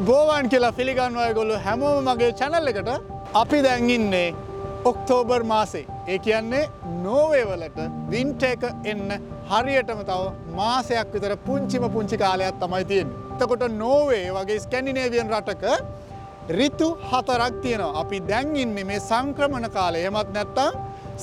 ආයු බෝවන් කියලා පිළිගන්වය ගොල්ලු හැමෝම මගේ චැනල් එකට අපි දැන්ගින්නේ ඔක්තෝබර් මාසේ. ඒ කියන්නේ නෝවේවලට වින්ට එක එන්න හරියටම තව මාසයක් විතර පුංචිම පුංචි කාලයක් තමයි තියෙන. එතකොට නෝවේ වගේ ස්කැන්ඩිනේවියන් රටක රිතු හතරක් තියෙනවා. අපි දැන්ඉන්නේ මේ සංක්‍රමණ කාලය එමත් නැත්තම්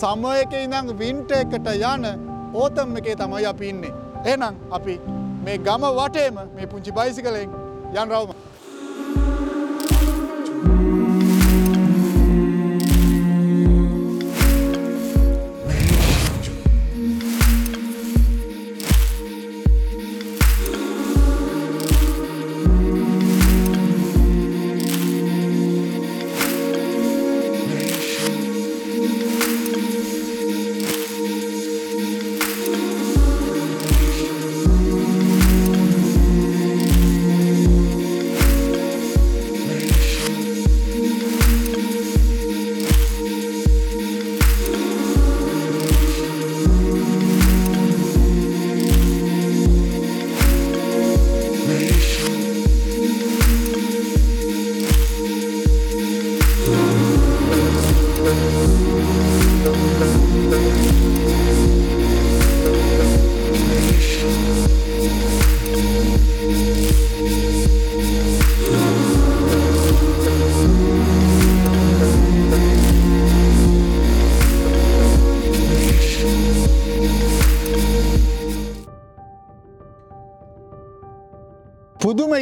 සමයක ඉඳං වින්ට එකට යන ඕතම් එකේ තමයි අපි ඉන්නේ. එනම් අපි මේ ගම වටේම මේ පුංචි බයිසිකලෙන් යන් රවම.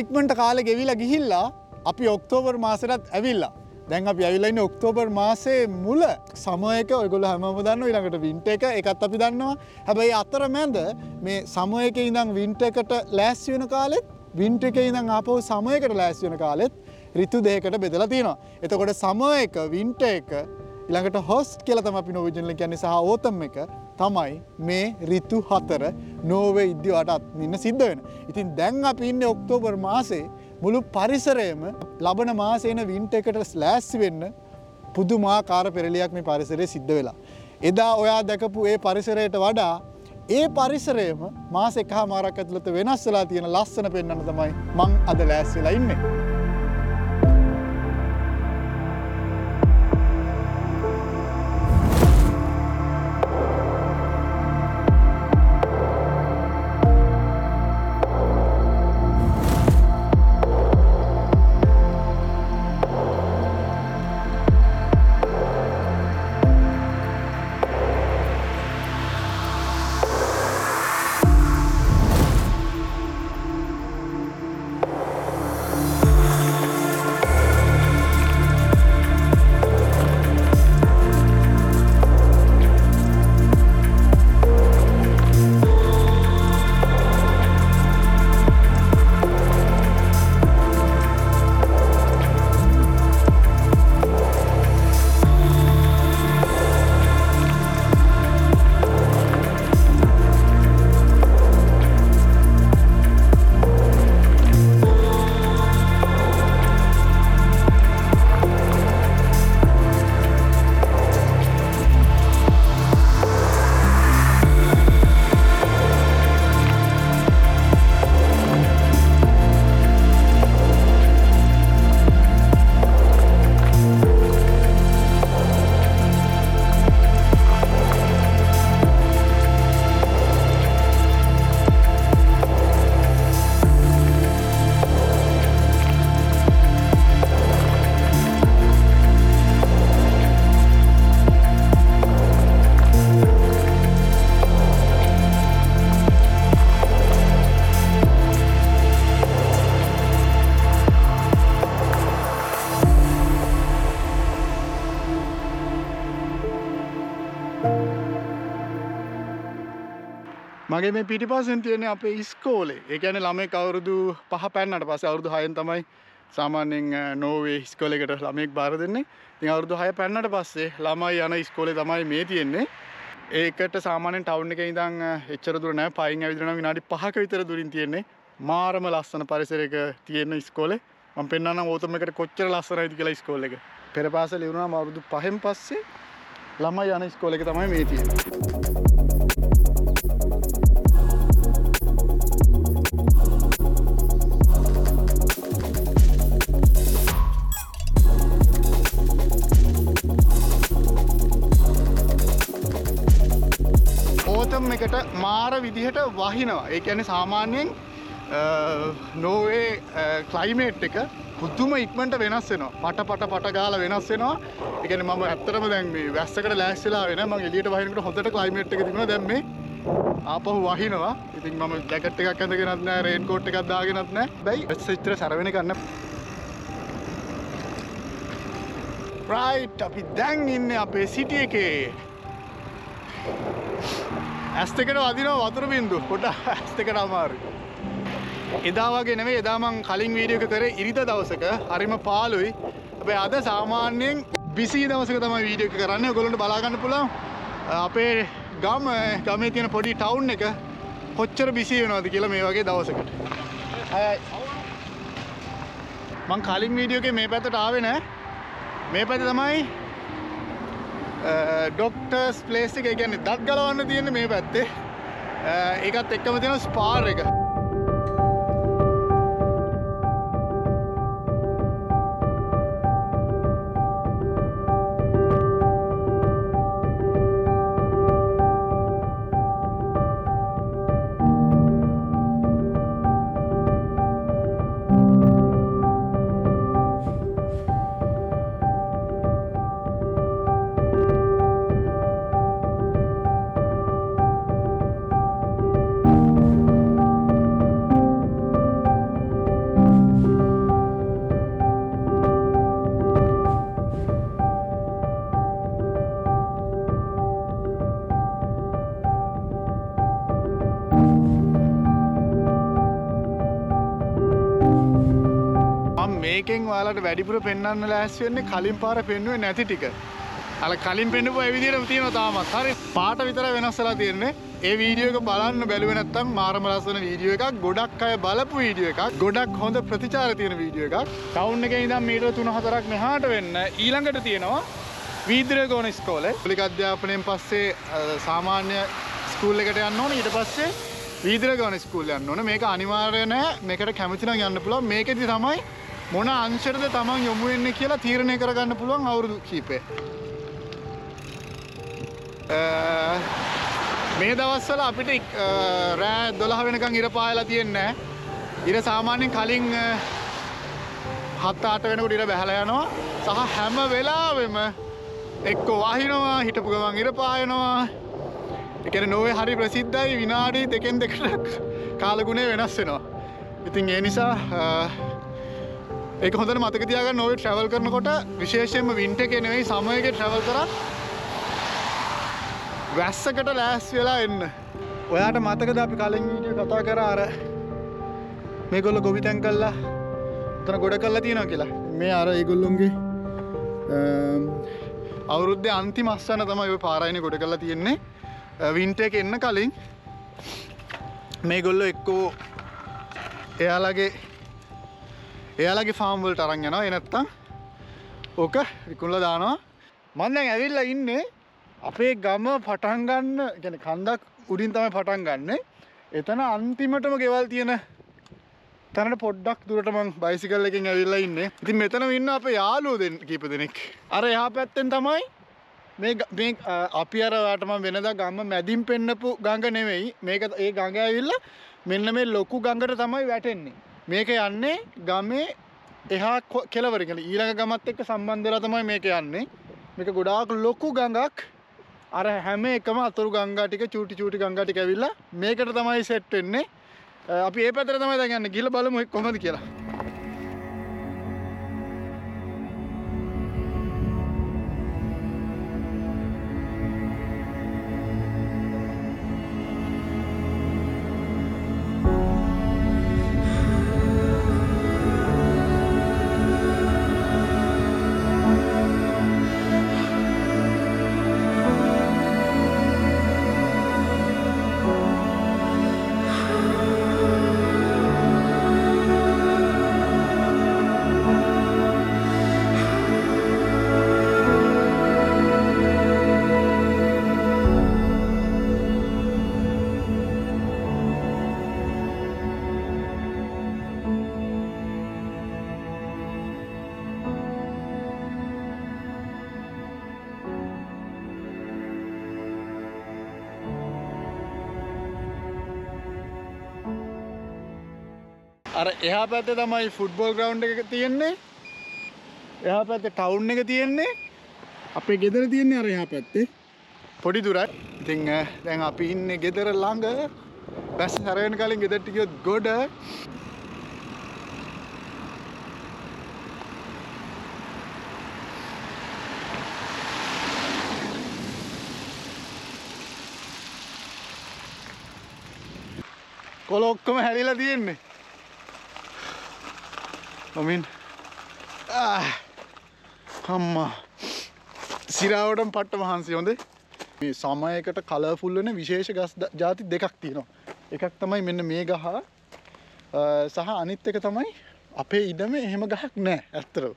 ඉක්මට කාල ගෙවිලා ගිහිල්ලා අපි ඔක්තෝබර් මාසටත් ඇවිල්ලා. දැන් අපි ඇවිලයින්න ඔක්තෝබර් මාසේ මුල සමයක ඔයගොල හැමම දන්න ඉළඟට වින්ට එක. එකත් අපි දන්නවා. හැබැයි අතර මැද මේ සමයක ඉඳං වින්ට එකට ලෑස් වෙන කාලෙත් වින්ට එක ඉඳං ආපහු සමයකට ලෑස් වෙන කාලෙත් රිතු දෙකට බෙදලා තියෙනවා. එතකොට සමයක වින්ට එක ඉළඟට හොස්ට කියලතම අපි නොවිජනල කියන්නේ සහ ඕතම් එක. තමයි මේ රිතු හතර නෝවේ ඉද්‍යවටත් ඉන්න සිද්ධ වෙන. ඉතින් දැන් අපි ඉන්න ඔක්තෝබර් මාසේ මුළු පරිසරයම ලබන මාසේන වින්ට එකට ස්ලෑස්සි වෙන්න පුදුමාකාර පෙරලියක් මේ පරිසරය සිද්ධ වෙලා. එදා ඔයා දැකපු ඒ පරිසරයට වඩා ඒ පරිසරයම මාස එක මාරක් ඇතුළත වෙනස් වෙලා තියෙන ලස්සන පෙන්න්න තමයි මං අද ලෑස් වෙලා ඉන්නේ. මගේ මේ පිටිපස්සෙන් තියෙන අපේ ඉස්කෝලේ. ඒකැන ළමයි කවුරුදු පහ පැන්නට පස අවුරුදු හයන් තමයි සාමාන්‍යෙන් නෝවේ ස්කෝලෙකට ළමෙක් බාර දෙන්නේ. ති අවුරුදු හය පැන්නට පස්සේ ළමයි යන ස්කෝලේ තමයි මේ තියෙන්නේ. ඒකට සාමානෙන් ටවුන් එක ඉදං එච්චර දුරනෑ පයින් ඇවිදරන විනාඩි පහක විතර දුරින් තියෙන්නේ. මාරම ලස්සන පරිසරක තියෙන ස්කෝලේ මම පෙන්න්න ඕතම එකට කොච්චර ලස්සන ඇති කියලා ස්කෝල එක. පෙර පාස ලිවුණා අවුරුදු පහෙන් පස්සේ ළමයි යන ස්කෝල එක තමයි මේ තියෙන සිස්ටම් එකට මාර විදිහට වහිනවා. ඒ ඇන සාමාන්‍යයෙන් නෝවේ කලයිමේට් එක පුද්දුම ඉක්මට වෙනස් වෙනවා. පට පට පට ගාල වෙනස් වෙනවා. එකන ම ඇත්තරම දැන් මේ වැස්සකට ලෑස්සලා වෙන ම එලියට වහිනකට හොඳට කලයිමේට් එක තිබුණ. දැම්මේ ආපහු වහිනවා. ඉතින් මම ජැකට් එකක් ඇඳගෙනත් නෑ රේන් කෝට් එකක් දාගෙනත් නෑ. බැයි වෙච්චිත්‍ර සරවෙන ගන්න රයිට් අපි දැන් ඉන්න අපේ සිටිය එකේ. ඇස් දෙකට වදිනවා වතුර බින්දු. පොඩ ඇස් දෙකට අමාරු එදා වගේ නෙවෙයි එදා මං කලින් වීඩියෝ එක කරේ ඉරිද දවසක. හරිම පාළුයි. අපේ අද සාමාන්‍යයෙන් බිසි දවසක තමයි වීඩියෝ එක කරන්නේ. ඔයගොල්ලන්ට බලා ගන්න පුළුවන්. අපේ ගම ගමේ තියෙන පොඩි ටවුන් එක කොච්චර බිසි වෙනවද කියලා මේ වගේ දවසකට. මං කලින් වීඩියෝ එකේ මේ පැත්තට ආවේ නෑ. මේ පැත්තේ තමයි Uh, ඩොක්ටර්ස් ප්ලේස් එක කියන්නේ දත් ගලවන්න තියෙන්නේ මේ පැත්තේ. Uh, ඒකත් එක්කම තියෙන ස්පාර් එක. මේකෙන් ඔයාලට වැඩිපුර පෙන්වන්න ලෑස්ති වෙන්නේ කලින් පාර පෙන්වුවේ නැති ටික. අර කලින් පෙන්වපු ඒ විදිහටම තියෙනවා තාමත්. හරි. පාට විතරයි වෙනස් වෙලා තියෙන්නේ. ඒ වීඩියෝ එක බලන්න බැලුවේ නැත්නම් මාරම ලස්සන වීඩියෝ එකක්. ගොඩක් අය බලපු වීඩියෝ එකක්. ගොඩක් හොඳ ප්‍රතිචාර තියෙන වීඩියෝ එකක්. ටවුන් එකේ ඉඳන් මීටර 3-4ක් මෙහාට වෙන්න ඊළඟට තියෙනවා වීද්‍රගෝණ ඉස්කෝලේ. මූලික අධ්‍යාපනයෙන් පස්සේ අ, සාමාන්‍ය ස්කූල් එකට යන්න ඕනේ. ඊට පස්සේ වීද්‍රගෝණ ස්කූල් යන්න ඕනේ. මේක අනිවාර්ය නෑ. මේකට කැමති නම් යන්න පුළුවන්. මේකෙදි තමයි මොන අංශරද තමන් යොමු වෙන්නේ කියලා තීරණය කරගන්න පුළුවන් අවුරුදු කීපේ. අ, මේ දවස්වල අපිට ඉක්- අ, රෑ 12 වෙනකන් ඉර පායලා තියෙන්නේ නැහැ. ඉර සාමාන්‍යයෙන් කලින් අ, හත් ආට වෙනකොට ඉර බැහැලා යනවා. සහ හැම වෙලාවෙම එක්ක වහිනවා හිටපු ගමන් ඉර පායනවා. ඒ කියන්නේ නෝවේ හරි ප්‍රසිද්ධයි විනාඩි දෙකෙන් දෙකට කාලගුණය වෙනස් වෙනවා. ඉතින් ඒ නිසා අ, ඒක හොඳට මතක තියාගන්න ඔය ට්‍රැවල් කරනකොට විශේෂයෙන්ම වින්ටර් එකේ නෙවෙයි සමර් එකේ ට්‍රැවල් කරත් වැස්සකට ලෑස්ති වෙලා එන්න. ඔයාට මතකද අපි කලින් වීඩියෝ කතා කරා අර මේගොල්ලෝ ගොවිතැන් කළා උතන ගොඩ කරලා තියෙනවා කියලා. මේ අර ඒගොල්ලොන්ගේ අවුරුද්දේ අන්තිම අස්සන තමයි ඔය පාරායනේ ගොඩ කරලා තියෙන්නේ. වින්ටර් එක එන්න කලින් මේගොල්ලෝ එක්කෝ එයාලගේ එයාලගේ ෆාම් වලට අරන් යනවා. ඒ නැත්තම් ඕක විකුණලා දානවා. මම දැන් ඇවිල්ලා ඉන්නේ අපේ ගම පටන් ගන්න කියන්නේ කන්දක් උඩින් තමයි පටන් ගන්නෙ. එතන අන්තිමටම ගෙවල් තියෙන තැනට පොඩ්ඩක් දුරට මං බයිසිකල් එකෙන් ඇවිල්ලා ඉන්නේ. ඉතින් මෙතන ඉන්න අපේ යාළුවෝ දෙන්න කීප දෙනෙක්. අර එහා පැත්තෙන් තමයි මේ ග- මේ අ, අපි අර ඔයාලට මම වෙනදා ගම මැදින් පෙන්නපු ගඟ නෙවෙයි. මේක ඒ ගඟ ඇවිල්ලා මෙන්න මේ ලොකු ගඟට තමයි වැටෙන්නේ. මේක යන්නේ ගමේ එහා කො- කෙළවර කියලා ඊළඟ ගමත් එක්ක සම්බන්ධ වෙලා තමයි මේක යන්නේ. මේක ගොඩාක් ලොකු ගඟක්. අර හැම එකම අතුරු ගංගා ටික චූටි චූටි ගංගා ටික ඇවිල්ලා මේකට තමයි සෙට් වෙන්නේ. අ, අපි ඒ පැත්තට තමයි දැන් යන්නේ. ගිහලා බලමු ඒක කොහොමද කියලා. අර එහා පැත්තේ තමයි ෆුට්බෝල් ග්‍රවුන්් එක තියෙන්නේ. එහා පැත්තේ ටවුන් එක තියෙන්නේ. අපේ ගෙදර තියෙන්නේ අර එහා පැත්තේ. පොඩි දුරයි. ඉතිං අ, දැන් අපි ඉන්න ගෙදර ළඟ. බැස් හැරවෙන කලින් ගෙදරට ගියොත් ගොඩ. කොල ඔක්කොම හැරිලා තියෙන්නේ. ඔමින් හම්මා සිරාවටම පට්ට වහන්සේ හොඳේ මේ සමයකට කලෆුල්ලන විශේෂ ගස් ද- ජාති දෙකක් තියෙනවා එකක් තමයි මෙන්න මේ ගහ අ, සහ අනිත් එක තමයි අපේ ඉඩම එහෙම ගහක් නෑ ඇත්තරව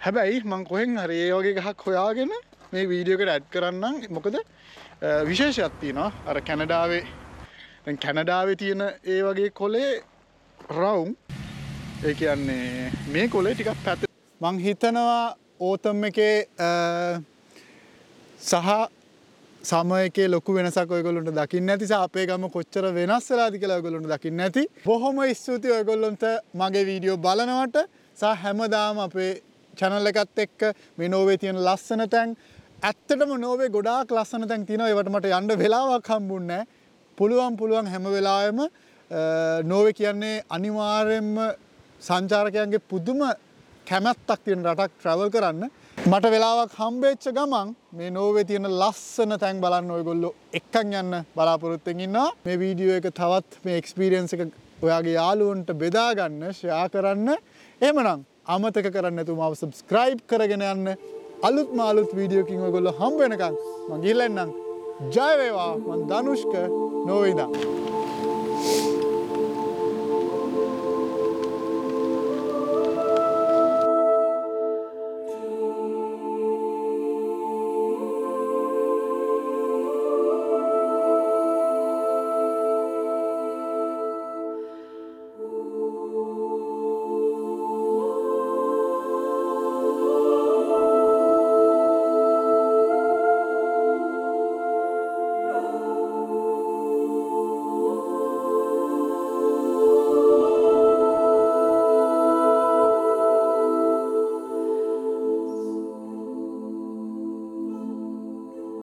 හැබැයි මං කොහෙන් හරි ඒ වගේ ගහක් හොයාගෙන මේ වීඩියෝකට ඇඩ් කරන්නම් මොකද අ, විශේෂයක් තියෙනවා අර කැනඩාවේ දැන් කැනඩාවේ තියෙන ඒ වගේ කොලේ රවුම් ඒ කියන්නේ මේ කොලේ ටිකක් පැත මං හිතනවා ඕතම් එකේ අ, සහ සමයකේ ලොකු වෙනසක් ඔයගොල්ලොන්ට දකින්න ඇති සහ අපේ ගම කොච්චර වෙනස් වෙලාද කියලා ඔයගොල්ලොන්ට දකින්න ඇති බොහොම ස්තුතියි ඔයගොල්ලොන්ට මගේ වීඩියෝ බලනවට. සහ හැමදාම අපේ channel එකත් එක්ක මේ නෝවේ තියෙන ලස්සන තැන්. ඇත්තටම නෝවේ ගොඩාක් ලස්සන තැන් තියෙනවා. ඒවට මට යන්න වෙලාවක් හම්බුන්නේ නැහැ. පුළුවන් පුළුවන් හැම වෙලාවෙම අ, නෝවේ කියන්නේ අනිවාර්යෙන්ම සංචාරකයන්ගේ පුදුම කැමැත්තක් තියෙන රටක් ට්‍රවල් කරන්න. මට වෙලාවක් හම්බේච්ච ගමන් මේ නෝවේ තියෙන ලස්සන තැන් බලන්න ඔයගොල්ලො එක්කන් යන්න බලාපොරොත්තෙන් ඉන්නවා. මේ වීඩියෝ එක තවත් මේ එක්ස්පීරියන්ස එක ඔයාගේ යාලුවන්ට බෙදාගන්න ෂයා කරන්න. එමනම් අමතක කරන්න ඇතු මාව සබස්ක්‍රයිබ් කරගෙන යන්න. අලුත් මාලුත් වීඩියෝකින් ඔයගොල්ලො හම්බ වෙනකං මං ගිල්ලන්නම් ජයවේවා මන් ධනුෂ්ක. නොවේදා.